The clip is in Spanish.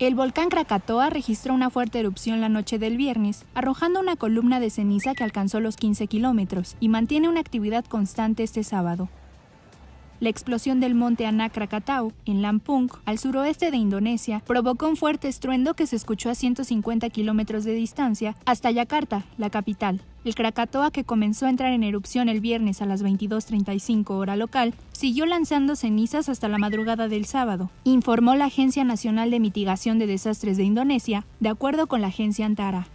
El volcán Krakatoa registró una fuerte erupción la noche del viernes, arrojando una columna de ceniza que alcanzó los 15 kilómetros y mantiene una actividad constante este sábado. La explosión del monte Anak Krakatau, en Lampung, al suroeste de Indonesia, provocó un fuerte estruendo que se escuchó a 150 kilómetros de distancia hasta Yakarta, la capital. El Krakatoa, que comenzó a entrar en erupción el viernes a las 22.35 hora local, siguió lanzando cenizas hasta la madrugada del sábado, informó la Agencia Nacional de Mitigación de Desastres de Indonesia, de acuerdo con la agencia Antara.